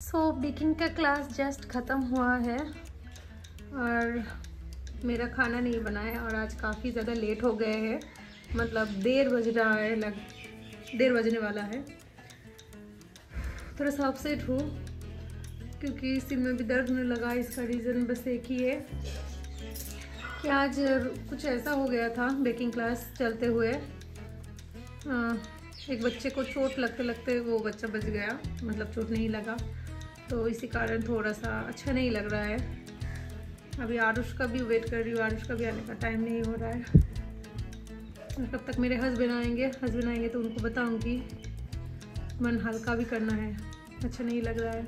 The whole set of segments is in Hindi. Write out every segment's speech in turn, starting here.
सो so, बेकिंग का क्लास जस्ट ख़त्म हुआ है और मेरा खाना नहीं बनाया और आज काफ़ी ज़्यादा लेट हो गए हैं। मतलब देर बज रहा है लग देर बजने वाला है। थोड़ा सा अपसेट हूँ क्योंकि सिर में भी दर्द होने लगा इसका रीज़न बस एक ही है कि आज कुछ ऐसा हो गया था बेकिंग क्लास चलते हुए। एक बच्चे को चोट लगते लगते वो बच्चा बच गया मतलब चोट नहीं लगा। तो इसी कारण थोड़ा सा अच्छा नहीं लग रहा है। अभी आरुष का भी वेट कर रही हूँ, आरुष का भी आने का टाइम नहीं हो रहा है। कब तक मेरे हस्बैंड आएँगे? हस्बैंड आएँगे तो उनको बताऊँगी। मन हल्का भी करना है अच्छा नहीं लग रहा है।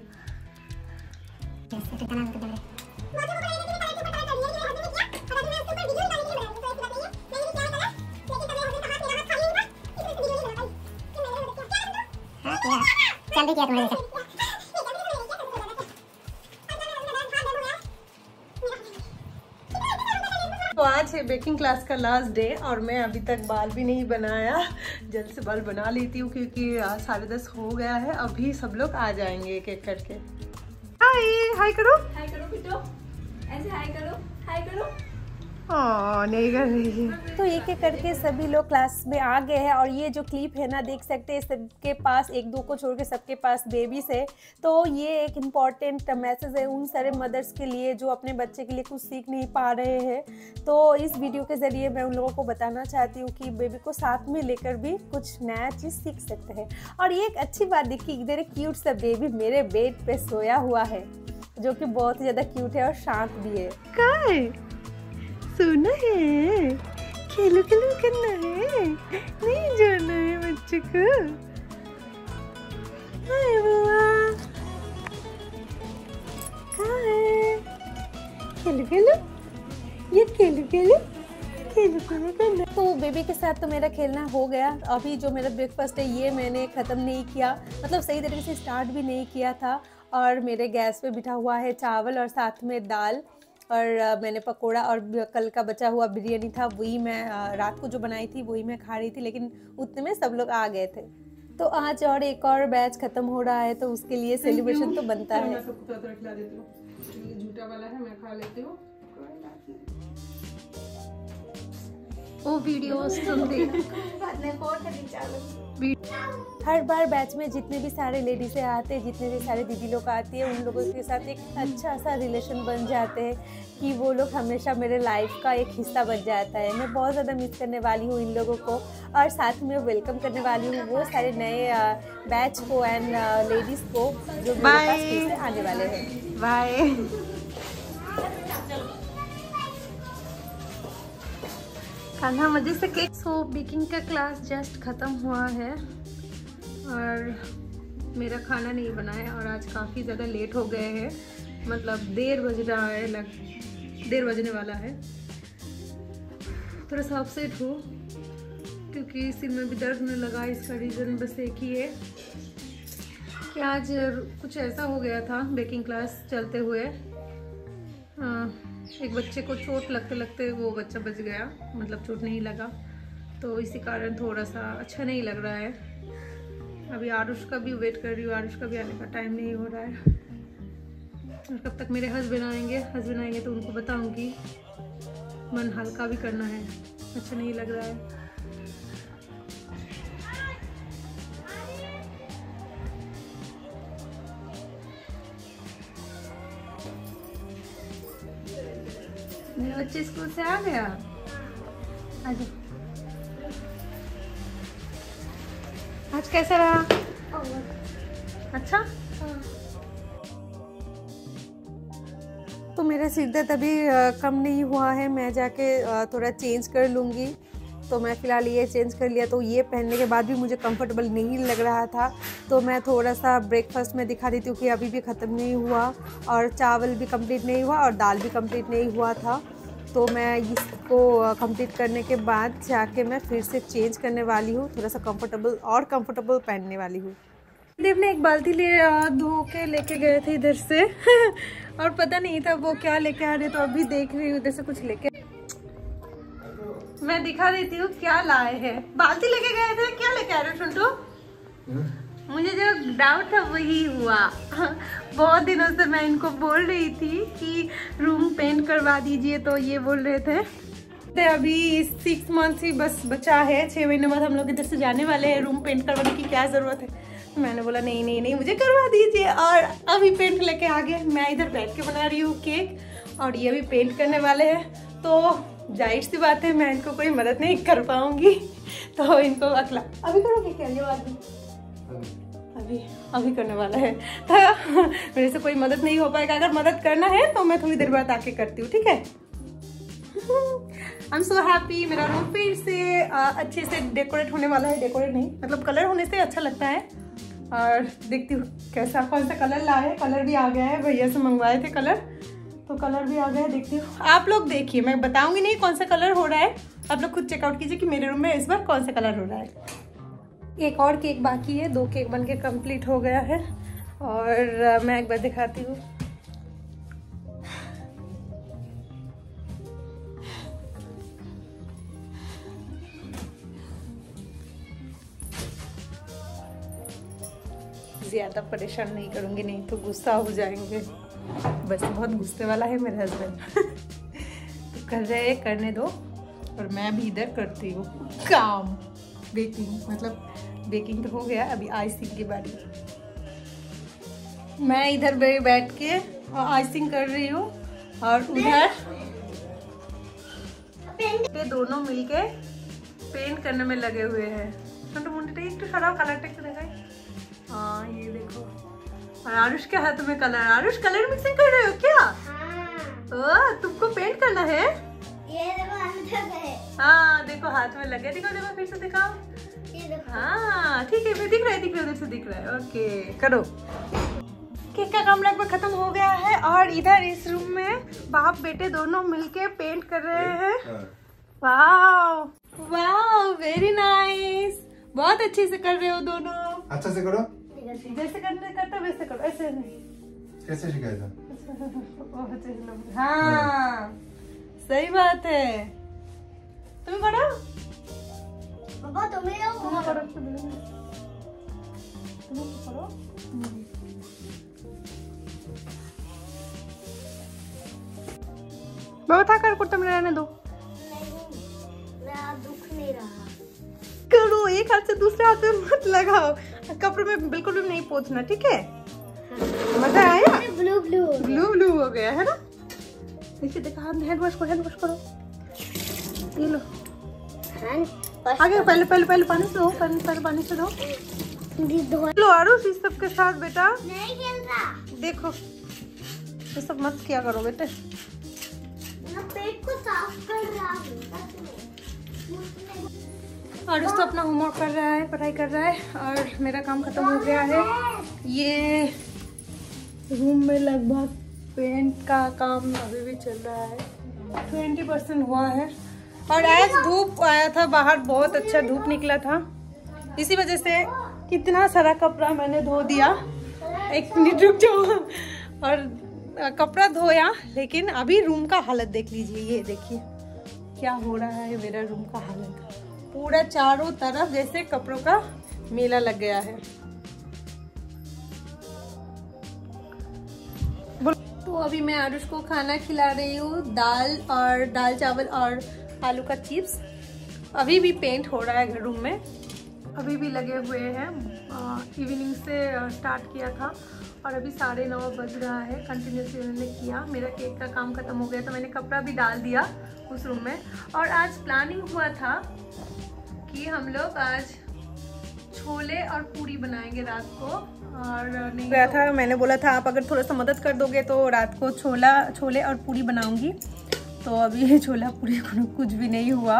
जल्दी किया? तुम्हारे तो आज है बेकिंग क्लास का लास्ट डे और मैं अभी तक बाल भी नहीं बनाया। जल्द से बाल बना लेती हूँ क्योंकि साढ़े दस हो गया है। अभी सब लोग आ जाएँगे एक एक करके। हाय हाय करो हाय करो बिटो ऐसे हाय करो हाय करो नहीं कर रही है। तो एक एक करके सभी लोग क्लास में आ गए हैं और ये जो क्लिप है ना देख सकते हैं सबके पास एक दो को छोड़ के सबके पास बेबीज है। तो ये एक इंपॉर्टेंट मैसेज है उन सारे मदर्स के लिए जो अपने बच्चे के लिए कुछ सीख नहीं पा रहे हैं। तो इस वीडियो के ज़रिए मैं उन लोगों को बताना चाहती हूँ कि बेबी को साथ में लेकर भी कुछ नया चीज़ सीख सकते हैं। और ये एक अच्छी बात देखिए इधर एक क्यूट सा बेबी मेरे बेड पे सोया हुआ है जो कि बहुत ही ज़्यादा क्यूट है और शांत भी है? सोना है। खेलो खेलो करना है। नहीं जाना है बच्चे को। हाय बुआ। कहाँ है? खेलो खेलो। ये खेलो खेलो। तो बेबी के साथ तो मेरा खेलना हो गया। अभी जो मेरा ब्रेकफास्ट है, ये मैंने ख़त्म नहीं किया। मतलब सही तरीके से स्टार्ट भी नहीं किया था। और मेरे गैस पे बिठा हुआ है चावल और साथ में दाल। और मैंने पकोड़ा और कल का बचा हुआ बिरयानी था वही मैं रात को जो बनाई थी वही मैं खा रही थी लेकिन उतने में सब लोग आ गए थे। तो आज और एक और बैच खत्म हो रहा है तो उसके लिए सेलिब्रेशन तो बनता है हूँ। झूठा वाला है मैं खा लेती हूँ। वो वीडियो सुन दे हर बार बैच में जितने भी सारे लेडीज़ें आते हैं जितने भी सारे दीदी लोग आती है उन लोगों के साथ एक अच्छा सा रिलेशन बन जाते हैं कि वो लोग हमेशा मेरे लाइफ का एक हिस्सा बन जाता है। मैं बहुत ज़्यादा मिस करने वाली हूँ इन लोगों को और साथ में वेलकम करने वाली हूँ वो सारे नए बैच को एंड लेडीज़ को जो मेरे पास आने वाले हैं। बाय कान्हा मज़े से केक सो बेकिंग का क्लास जस्ट ख़त्म हुआ है और मेरा खाना नहीं बनाया और आज काफ़ी ज़्यादा लेट हो गए हैं। मतलब देर बज रहा है लग देर बजने वाला है। थोड़ा सा अपसेट हूँ क्योंकि सिर में भी दर्द होने लगा इसका रीज़न बस एक ही है। कि आज कुछ ऐसा हो गया था बेकिंग क्लास चलते हुए। आ, एक बच्चे को चोट लगते लगते वो बच्चा बच गया मतलब चोट नहीं लगा। तो इसी कारण थोड़ा सा अच्छा नहीं लग रहा है। अभी आरुष का भी वेट कर रही हूँ, आरुष का भी आने का टाइम नहीं हो रहा है। और कब तक मेरे हस्बैंड आएँगे? हस्बैंड आएँगे तो उनको बताऊँगी। मन हल्का भी करना है अच्छा नहीं लग रहा है। बच्चे स्कूल से आ गया आज आज कैसा रहा? अच्छा? तो मेरा दर्द अभी कम नहीं हुआ है। मैं जाके थोड़ा चेंज कर लूँगी। तो मैं फ़िलहाल ये चेंज कर लिया। तो ये पहनने के बाद भी मुझे कंफर्टेबल नहीं लग रहा था। तो मैं थोड़ा सा ब्रेकफास्ट में दिखा देती हूँ कि अभी भी ख़त्म नहीं हुआ और चावल भी कंप्लीट नहीं हुआ और दाल भी कंप्लीट नहीं हुआ था। तो मैं इसको कंप्लीट करने के बाद जाके मैं फिर से चेंज करने वाली हूँ। थोड़ा सा कंफर्टेबल और कंफर्टेबल पहनने वाली हूँ। देव ने एक बाल्टी ले धो के लेके गए थे इधर से। और पता नहीं था वो क्या लेके आ रहे तो अभी देख रही हूँ इधर से कुछ लेके। मैं दिखा देती हूँ क्या लाए हैं। बाल्टी लेके गए थे क्या लेके आ रहे हो मुझे जो डाउट था वही हुआ। बहुत दिनों से मैं इनको बोल रही थी कि रूम पेंट करवा दीजिए तो ये बोल रहे थे। तो अभी सिक्स मंथ ही बस बचा है छः महीने बाद हम लोग इधर से जाने वाले हैं रूम पेंट करवाने की क्या ज़रूरत है? तो मैंने बोला, नहीं नहीं नहीं, मुझे करवा दीजिए। और अभी पेंट लेके आ गए मैं इधर बैठ के बना रही हूँ केक और ये भी पेंट करने वाले हैं। तो ज़ाहिर सी बात है, मैं इनको कोई मदद नहीं कर पाऊँगी। तो इनको अकेला अभी करोगे क्या? ये बात अभी अभी करने वाला है। तो मेरे से कोई मदद नहीं हो पाएगा। अगर मदद करना है तो मैं थोड़ी देर बाद आके करती हूँ, ठीक है? आई एम सो हैप्पी मेरा रूम फिर से अच्छे से डेकोरेट होने वाला है। डेकोरेट नहीं मतलब कलर होने से अच्छा लगता है। और देखती हूँ कैसा, कौन सा कलर लाए कलर भी आ गया है, भैया से मंगवाए थे कलर तो कलर भी आ गया है, देखती हूँ। आप लोग देखिए, मैं बताऊँगी नहीं कौन सा कलर हो रहा है। आप लोग खुद चेकआउट कीजिए कि मेरे रूम में इस बार कौन सा कलर हो रहा है। एक और केक बाकी है, दो केक बन के कंप्लीट हो गया है। और मैं एक बार दिखाती हूँ। ज़्यादा परेशान नहीं करूँगी, नहीं तो गुस्सा हो जाएँगे। बस बहुत गुस्से वाला है मेरे हस्बैंड तो कर रहे करने दो। और मैं भी इधर करती हूँ। काम बेकिंग मतलब बेकिंग तो हो गया अभी आइसिंग की बारी मैं। इधर बैठ के आइसिंग कर रही हूँ और उधर पे दोनों मिलके पेंट करने में लगे हुए हैं। तो मुंडे एक तो सारा कलर टेक देखाई हाँ। ये देखो। और आरुष के हाथ में कलर आरुष कलर मिक्सिंग कर रहे हो क्या? हाँ। ओ, तुमको पेंट करना है? ये देखो हाँ। देखो हाथ में लगे देखो देखो फिर से दिखाओ। देखो हाँ ठीक है दिख रहा है दिख रहा है उधर से दिख रहा है ओके करो। केक का काम लगभग खत्म हो गया है और इधर इस रूम में बाप बेटे दोनों मिलके पेंट कर रहे हैं। वाओ वाओ वेरी नाइस बहुत अच्छे से कर रहे हो दोनों। अच्छा से करो। जैसे करने करते वैसे करो ऐसे नहीं। कैसे शिकायत था बहुत अच्छे से लग- हाँ। सही बात है। तुम करो पापा तुम्हें तुम करो तुम तुम करो बहुत आकर कुर्ता में रहने दो मेरा दुख नहीं रहा करो एक हाथ से दूसरे हाथ में मत लगाओ कपड़े में बिल्कुल भी नहीं पोछना ठीक है मज़ा आया ब्लू ब्लू ब्लू ब्लू हो गया है ना देखिए देखा हाथ हैंड वॉश करो हैंड वॉश करो ये लो आगे पहले पहले पहले पानी से धो पहले पहले पानी से धो लो आरुष इस सब के साथ बेटा। नहीं खेल रहा। देखो ये सब मत किया करो बेटे। मैं पेट को साफ़ कर रहा हूँ। आरुष तो अपना होमवर्क कर रहा है पढ़ाई कर रहा है और मेरा काम खत्म हो गया है। ये रूम में लगभग पेंट का काम अभी भी चल रहा है। ट्वेंटी परसेंट हुआ है। और आज धूप आया था, बाहर बहुत अच्छा धूप निकला था। इसी वजह से कितना सारा कपड़ा मैंने धो दिया। एक मिनट रुक जाओ। और कपड़ा धोया, लेकिन अभी रूम का हालत देख लीजिए, ये देखिए। क्या हो रहा है मेरा रूम का हालत। पूरा चारों तरफ़ जैसे कपड़ों का मेला लग गया है। तो अभी मैं आरुष को खाना खिला रही हूँ, दाल और, दाल चावल और आलू का चिप्स। अभी भी पेंट हो रहा है रूम में। अभी भी लगे हुए हैं। इवनिंग से स्टार्ट किया था और अभी साढ़े नौ बज रहा है। कंटिन्यूसली उन्होंने किया। मेरा केक का काम खत्म हो गया तो मैंने कपड़ा भी डाल दिया उस रूम में। और आज प्लानिंग हुआ था कि हम लोग आज छोले और पूरी बनाएँगे रात को। और नहीं गया था। मैंने बोला था आप अगर थोड़ा सा मदद कर दोगे तो रात को छोला छोले और पूरी बनाऊँगी। तो अभी ये छोला पूरी कुछ भी नहीं हुआ।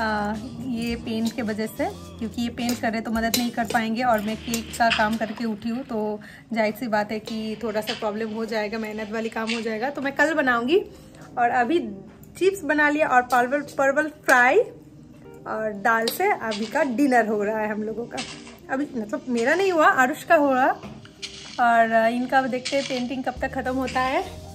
आ, ये पेंट के वजह से क्योंकि ये पेंट कर रहे तो मदद नहीं कर पाएँगे और मैं केक का काम करके उठी हूँ तो ज़ाहिर सी बात है कि थोड़ा सा प्रॉब्लम हो जाएगा मेहनत वाली काम हो जाएगा। तो मैं कल बनाऊँगी और अभी चिप्स बना लिया और परवल परवल फ्राई और दाल से अभी का डिनर हो रहा है हम लोगों का। अभी मतलब मेरा नहीं हुआ आरुष का हो रहा और इनका देखते हैं पेंटिंग कब तक ख़त्म होता है।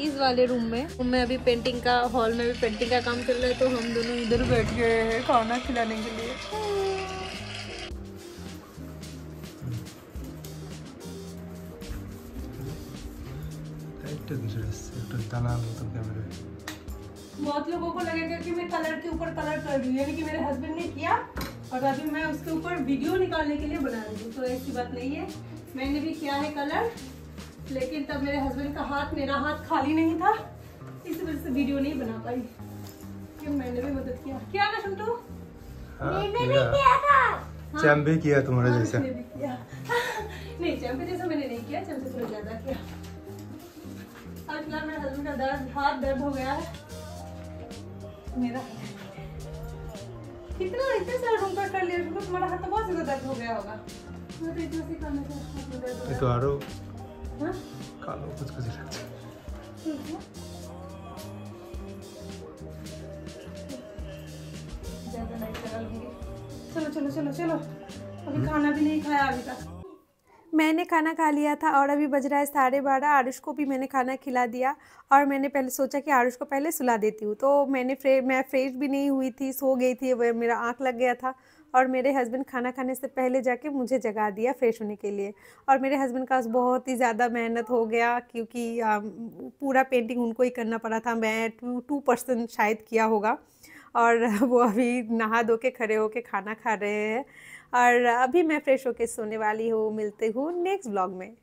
इस वाले रूम में। रूम में अभी पेंटिंग का हॉल में भी पेंटिंग का काम चल रहा है तो हम दोनों इधर बैठ गए हैं खाना खिलाने के लिए। बहुत लोगों को लगेगा कि मैं कलर के ऊपर कलर कर रही यानी कि मेरे हस्बैंड ने किया और अभी मैं उसके ऊपर वीडियो निकालने के लिए बना रही हूँ तो ऐसी बात नहीं है। मैंने भी किया है कलर लेकिन तब मेरे हस्बैंड का हाथ मेरा हाथ खाली नहीं था इस वजह से वीडियो नहीं बना पाई। कि मैंने भी मदद किया। क्या ना सुनटू मैंने भी किया। था। चैम भी किया तुम्हारे हाँ, जैसा। किया। नहीं चैंपे जैसा मैंने नहीं किया चैंपे थोड़ा ज़्यादा किया। आज फ़िलहाल मेरे हस्बैंड का दर्द हाथ दर्द हो गया है। मेरा कितना इतने सारे रूम पर कर लिया तुम्हारा हाथ तो बहुत ज़्यादा दर्द हो गया होगा। मैं तो इतना सी करने से दर्द हो खा लो कुछ कुछ चलो चलो चलो चलो अभी खाना भी नहीं खाया अभी तक मैंने खाना खा लिया था और अभी बज रहा है साढ़े बारह। आरुष को भी मैंने खाना खिला दिया और मैंने पहले सोचा कि आरुष को पहले सुला देती हूँ। तो मैंने फ्रे, मैं फ्रेश भी नहीं हुई थी, सो गई थी मेरा आँख लग गया था और मेरे हस्बैंड खाना खाने से पहले जाके मुझे जगा दिया फ्रेश होने के लिए। और मेरे हस्बैंड का बहुत ही ज़्यादा मेहनत हो गया क्योंकि पूरा पेंटिंग उनको ही करना पड़ा था। मैं टू टू परसेंट शायद किया होगा और वो अभी नहा धो के खड़े होके खाना खा रहे हैं। और अभी मैं फ्रेश होके सोने वाली हूँ मिलती हूँ नेक्स्ट ब्लॉग में।